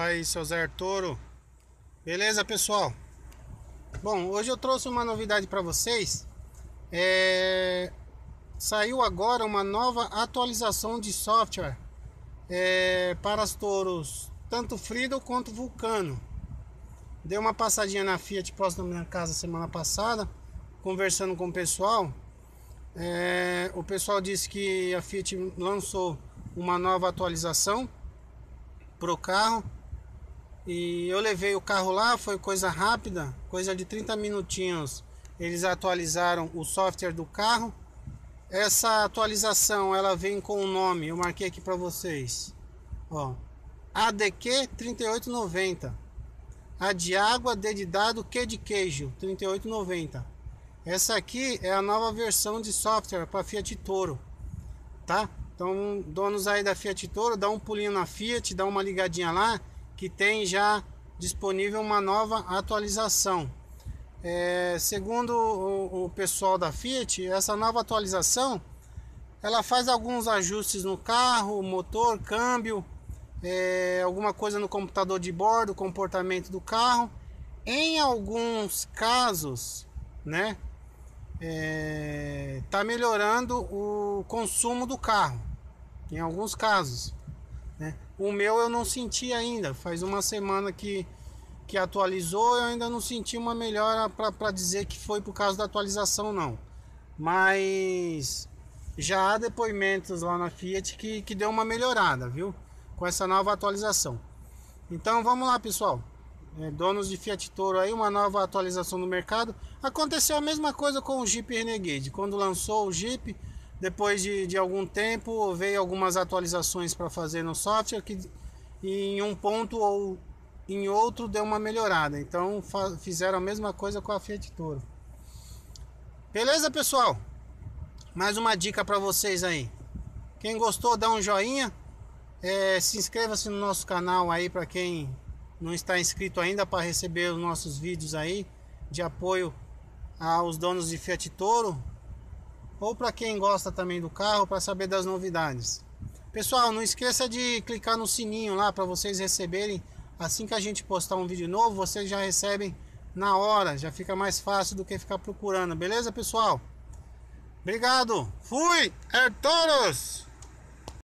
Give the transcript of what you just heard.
Aí, seu Zé Arturo. Beleza, pessoal? Bom, hoje eu trouxe uma novidade para vocês. É... Saiu agora uma nova atualização de software é... para os touros, tanto Frido quanto Vulcano. Dei uma passadinha na Fiat próximo da minha casa semana passada, conversando com o pessoal. É... O pessoal disse que a Fiat lançou uma nova atualização para o carro e eu levei o carro lá, foi coisa rápida, coisa de 30 minutinhos. Eles atualizaram o software do carro. Essa atualização, ela vem com o nome, eu marquei aqui para vocês. Ó, ADQ 3890. A de água, D de dado, Q de queijo, 3890. Essa aqui é a nova versão de software para Fiat Toro, tá? Então, donos aí da Fiat Toro, dá um pulinho na Fiat, dá uma ligadinha lá que tem já disponível uma nova atualização. É, segundo o, o, pessoal da Fiat, essa nova atualização ela faz alguns ajustes no carro, motor, câmbio, é, alguma coisa no computador de bordo, comportamento do carro. Em alguns casos, né, é, tá melhorando o consumo do carro. Em alguns casos. Né? O meu eu não senti ainda. Faz uma semana que, que atualizou, eu ainda não senti uma melhora para dizer que foi por causa da atualização, não. Mas já há depoimentos lá na Fiat que, que deu uma melhorada, viu? Com essa nova atualização. Então vamos lá, pessoal. É, donos de Fiat Toro aí, uma nova atualização no mercado. Aconteceu a mesma coisa com o Jeep Renegade. Quando lançou o Jeep, depois de, de algum tempo veio algumas atualizações para fazer no software que em um ponto ou em outro deu uma melhorada. Então fizeram a mesma coisa com a Fiat Toro. Beleza, pessoal? Mais uma dica para vocês aí. Quem gostou, dá um joinha. É, se inscreva-se no nosso canal aí para quem não está inscrito ainda para receber os nossos vídeos aí de apoio aos donos de Fiat Toro ou para quem gosta também do carro para saber das novidades. Pessoal, não esqueça de clicar no sininho lá para vocês receberem assim que a gente postar um vídeo novo, vocês já recebem na hora, já fica mais fácil do que ficar procurando, beleza, pessoal? Obrigado. Fui, Arturos.